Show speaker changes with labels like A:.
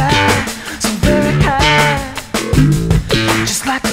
A: high, so very high, just like.